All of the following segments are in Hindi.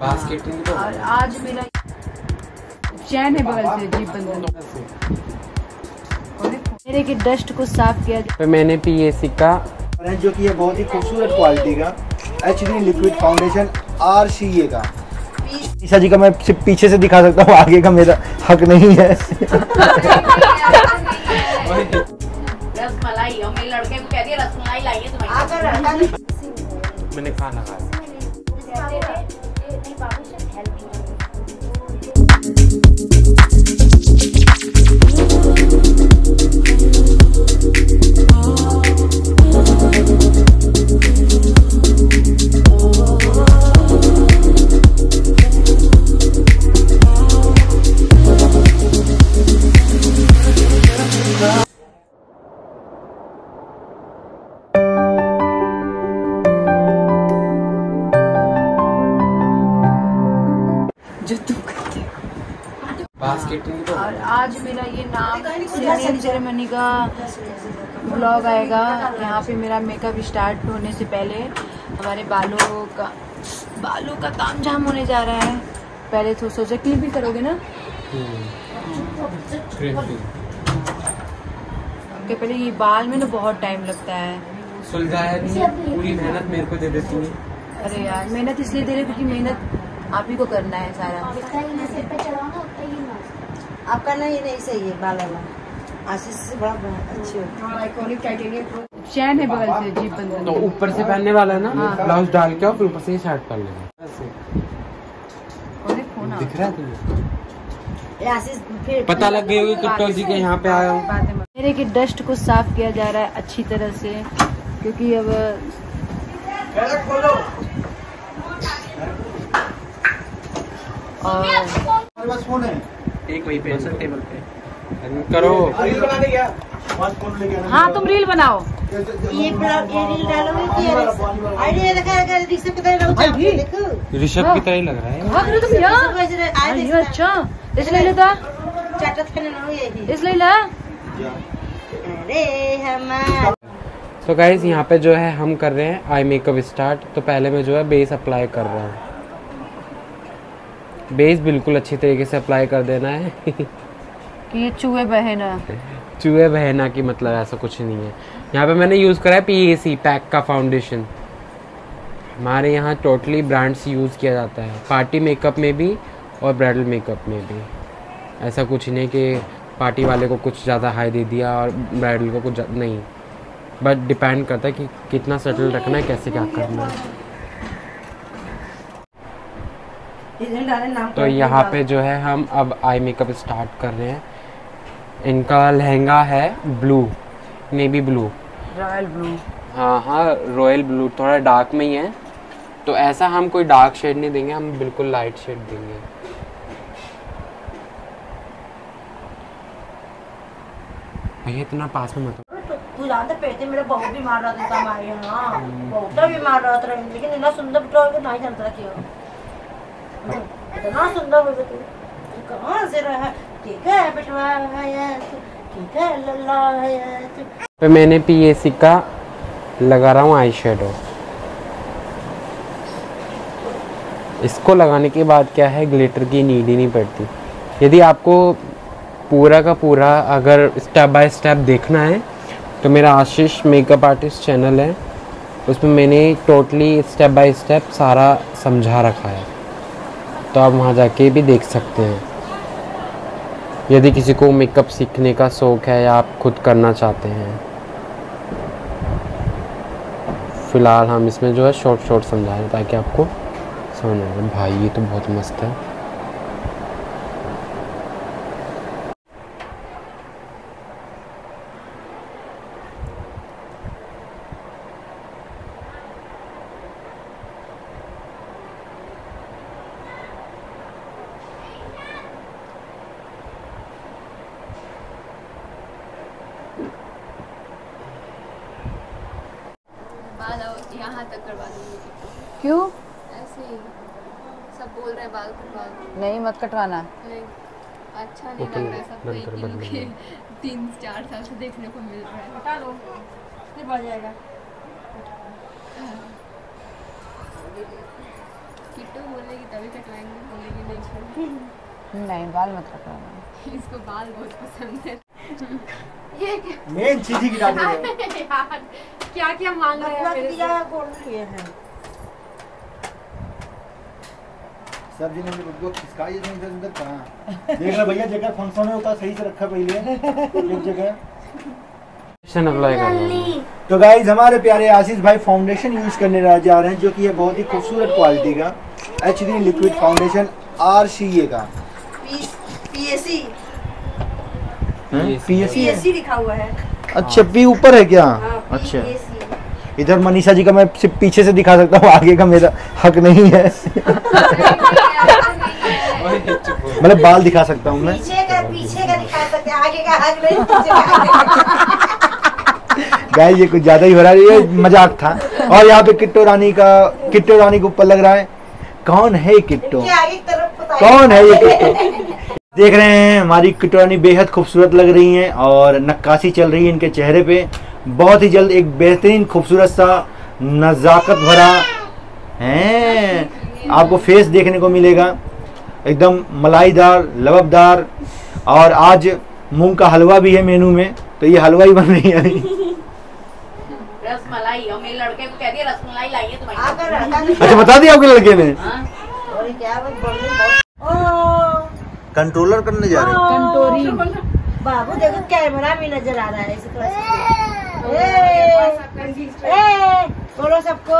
तो और आज मेरा चैन है बगल से जीप बंद मेरे के डस्ट को साफ़ किया पे मैंने पीएसी का है जो कि ये बहुत ही खूबसूरत क्वालिटी का H D liquid foundation R C A का। ईशा जी का मैं सिर्फ़ पीछे से दिखा सकता हूँ आगे का मेरा हक नहीं है। रसमलाई और मेरे लड़के को कह दिया रसमलाई लाइए तुम्हारी। मैंने खाना खाया। और आज मेरा ये नाम सेरेमनी का ब्लॉग आएगा। यहाँ पे मेरा मेकअप स्टार्ट होने से पहले हमारे बालों का बालों का काम झाम होने जा रहा है। पहले तो सोचा क्लिप भी करोगे ना? क्रिस्पी पहले ये बाल में ना बहुत टाइम लगता है। सुलझाया नहीं पूरी मेहनत मेरे को दे देती है। अरे यार मेहनत इसलिए दे रहे क्योंकि मेहनत आप ही को करना है सारा। आपका नहीं नहीं सही है बाल वाला। आशीष से बड़ा बहुत अच्छी होती है। चैन है बगल से जीप तो ऊपर से पहनने वाला है ना? हाँ। ब्लाउज डाल के और फिर ऊपर से ही शर्ट कर लेना ऐसे कौन है? फ़ोन दिख रहा है। तुम्हें? आशीष पता लग गई होगी किट्टो जी के यहाँ पे आया हूँ। मेरे के डस्ट को साफ़ किया जा रहा है अच्छी तरह से क्योंकि अब और फ़ोन है एक वही पे टेबल पे। करो। हाँ तुम रील बनाओ। ये ये रील डालोगे है ऋषभ की तरह ही। लग रहा है। हाँ अच्छा। इसलिए लेता चाटत करने ना ये इसलिए ला अरे हमार। तो गाइज़ यहाँ पे जो है हम कर रहे हैं आई मेकअप स्टार्ट तो पहले मैं जो है बेस अप्लाई कर रहा हूँ। बेस बिल्कुल अच्छी तरीके से अप्लाई कर देना है। कि ये चूहे बहना चूहे बहना की मतलब ऐसा कुछ नहीं है। यहाँ पे मैंने यूज़ करा है पीएसी पैक का फाउंडेशन हमारे यहाँ टोटली ब्रांड्स यूज़ किया जाता है। पार्टी मेकअप में भी और ब्राइडल मेकअप में भी। ऐसा कुछ नहीं कि पार्टी वाले को कुछ ज़्यादा हाई दे दिया और ब्राइडल को कुछ नहीं। बट डिपेंड करता है कि कितना सेटल रखना है कैसे क्या करना है इधर डाले नाम तो यहाँ पे जो है हम अब आई मेकअप स्टार्ट कर रहे हैं। इनका लहंगा है blue navy blue. Royal blue. हाँ हाँ रॉयल ब्लू थोड़ा डार्क में ही है। तो ऐसा हम कोई डार्क शेड नहीं देंगे हम बिल्कुल लाइट शेड देंगे। भैया इतना पास में मत हो। तू जानते पेटे मेरा बहुत बीमार रहता था हमारे यहाँ। बहुत बीमार रहता रहा लेकिन इतना सुंदर पेट्रोल को नहीं जानता क्यों इतना सुंदर हो गया तू तू कहाँ से रहा? ठीक है बेटवा है मैंने पी का लगा रहा हूँ आई शेडो इसको लगाने के बाद क्या है ग्लिटर की नीड ही नहीं पड़ती। यदि आपको पूरा का पूरा अगर स्टेप बाय स्टेप देखना है तो मेरा आशीष मेकअप आर्टिस्ट चैनल है। उसमें मैंने टोटली स्टेप बाय स्टेप सारा समझा रखा है। तो आप वहाँ जाके भी देख सकते हैं। यदि किसी को मेकअप सीखने का शौक है या आप खुद करना चाहते हैं। फ़िलहाल हम इसमें जो है शॉर्ट शॉर्ट समझा रहे ताकि आपको समझ आए। भाई, ये तो बहुत मस्त है बाल अब यहाँ तक करवा दूँगी। क्यों? ऐसे ही। सब बोल रहे हैं बाल कटवा नहीं मत कटवाना। नहीं अच्छा नहीं लग रहा है सबको एक ही लुक तीन चार साल से देखने को मिल रहा है। हटा लो फिर बढ़ जाएगा। किट्टू बोलेगी तभी कटवाएँगे बोलेगी नहीं छोड़। नहीं बाल मत कटवाना। इसको बाल बहुत पसंद है। मेन चीज़ ही गिरा दे यार क्या क्या मांग रहे हैं रख मेरे दिया है गोल्ड किए हैं? सब जी ने मेरे को खिसका ये नहीं इधर उधर कहाँ? देख रहा भैया जगह फ़ंक्शन में होता सही से रखा पहले। एक जगह। फाउंडेशन अप्लाई करना तो गाइज़ हमारे प्यारे आशीष भाई फाउंडेशन यूज़ करने जा रहे हैं जो कि ये बहुत ही खूबसूरत क्वालिटी का H D liquid foundation R C A का। पी पीएससी लिखा हुआ है। अच्छा पी ऊपर है क्या? हाँ, अच्छा। इधर मनीषा जी का मैं सिर्फ़ पीछे से दिखा सकता हूँ आगे का मेरा हक नहीं है। मतलब बाल दिखा सकता हूँ मैं। पीछे का दिखा सकते आगे का हक नहीं पीछे का हक नहीं। गाइस ये कुछ ज़्यादा ही हो रहा है ये मज़ाक था। और यहाँ पे किट्टो रानी का किट्टो रानी के ऊपर लग रहा है। कौन है किट्टो? इनके आगे की तरफ़ बताइए। कौन है ये किट्टो? देख रहे हैं हमारी किट्टो रानी बेहद खूबसूरत लग रही हैं और नक्काशी चल रही है इनके चेहरे पे। बहुत ही जल्द एक बेहतरीन खूबसूरत सा नजाकत भरा है। आपको फेस देखने को मिलेगा। एकदम मलाईदार लबबदार और आज मूंग का हलवा भी है मेनू में तो ये हलवा ही बन रही है रसमलाई मेरे लड़के को कह दिया रसमलाई लाइए तुम्हारी आकर रहता नहीं। अच्छा बता दिया आपके लड़के ने और ये क्या बस बोल रही बहुत- ओ, कंट्रोलर करने जा रहे हो। कंटोरी बाबू देखो कैमरा भी नज़र आ रहा है इसी बोलो सबको।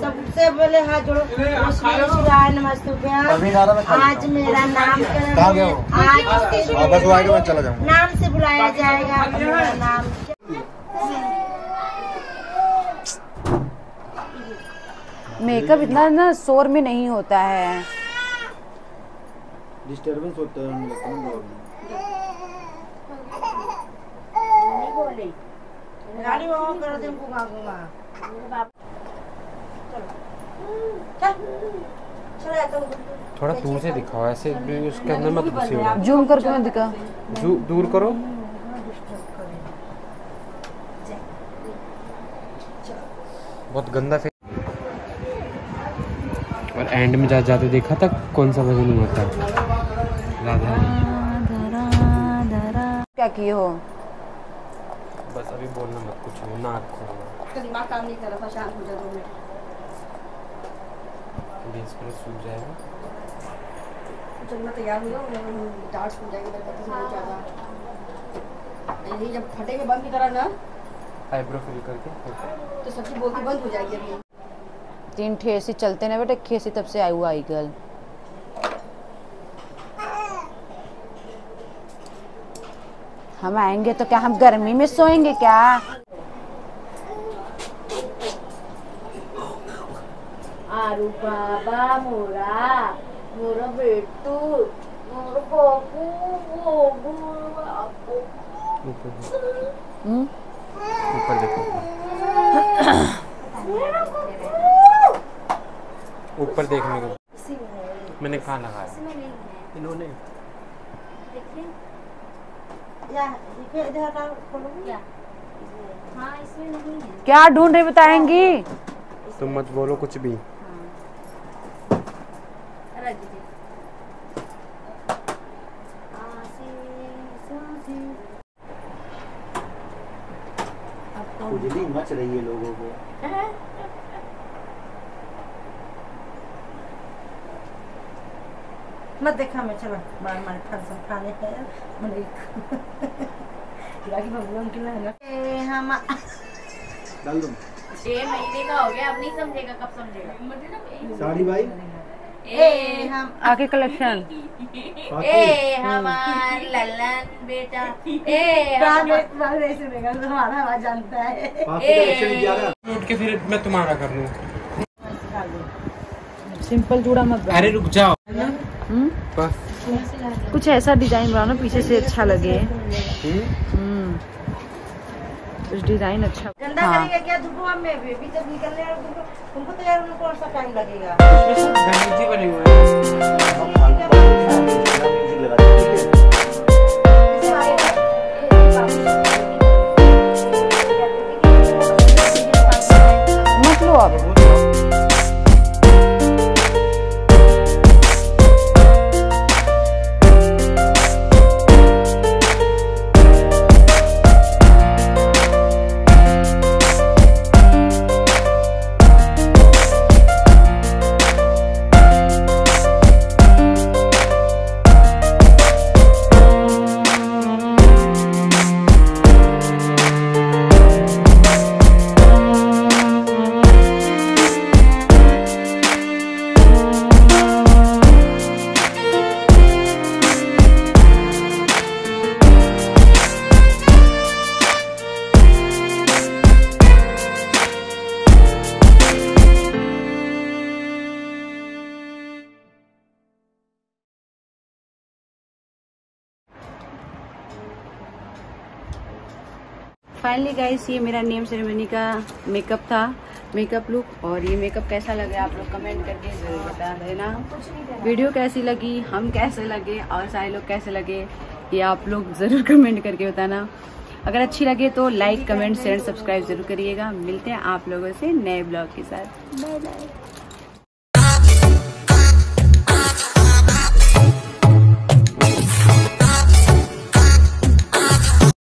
सबसे पहले हाथ जोड़ो। खा आज मेरा है वो? आज हाँ, मैं चला जाऊँगा। नाम से बुलाया जाएगा मेरा नाम। मेकअप इतना ना शोर में नहीं होता है। डिस्टरबेंस होता है उन लोगों को गाड़ी वो कर दे उनको चल। थोड़ा दूर से दिखाओ ऐसे भी उसके अंदर मत घुसिए जूम करके मैं दिखा। दूर करो। बहुत गंदा और एंड में जा जाते देखा था कौन सा भजन हुआ था? राधा। क्या किए हो? बस अभी बोलना मत कुछ हो खोलना उसका दिमाग काम नहीं कर रहा था शांत हो जा दो मिनट बेस पर सूख जाएगा। जब मैं तैयार हुई हूँ डांस हो जाएगी से बहुत ज़्यादा। यही जब फटेंगे बम की तरह ना आईब्रो फिल करके तो सब्ज़ी बोलती बंद हो जाएगी अभी। तीन ठेसी चलते ना बेटा खेसी तब से आई हुआ आई गर्ल हम आएँगे तो क्या हम गर्मी में सोएँगे क्या? आरू बाबा मोरा मोरा बेटू मोरा बाबू बाबू बाबू। ऊपर हम्म? ऊपर देखो। ऊपर देखने को। मैंने कहाँ लगाया इन्होंने। या क्या ढूंढ रही बताएँगी? तुम मत बोलो कुछ भी। खुजली मच रही है लोगों को। मत देखा मैं चलो बार मार फ़ंक्शन खाने हैं। भगवान के ए हम डाल दूँ छह महीने का हो गया अब नहीं समझेगा कब समझेगा साड़ी भाई ए हम आके कलेक्शन ए हमार ललन बेटा ए सुनेगा तो हमारा आवाज़ जानता है कलेक्शन ग्यारह उठ के फिर मैं तुम्हारा कर लूँ। सिंपल चूड़ा मत अरे रुक जाओ। हम्म? बस। कुछ ऐसा डिज़ाइन बनाओ ना पीछे से अच्छा लगे। हम्म? हम्म। कुछ डिज़ाइन अच्छा। गंदा हाँ। क्या? में जब निकलने तुमको तुमको तो यार कौन सा टाइम लगेगा। फाइनली गाइस ये मेरा नेम सेरेमनी का मेकअप था मेकअप लुक और ये मेकअप कैसा लग आप लोग कमेंट करके ज़रूर बता देना। वीडियो कैसी लगी, हम कैसे लगे, और सारे लोग कैसे लगे, ये आप लोग ज़रूर कमेंट करके बताना। अगर अच्छी लगे तो लाइक कमेंट शेयर सब्सक्राइब ज़रूर करिएगा। मिलते हैं आप लोगों से नए ब्लॉग के साथ। Bye bye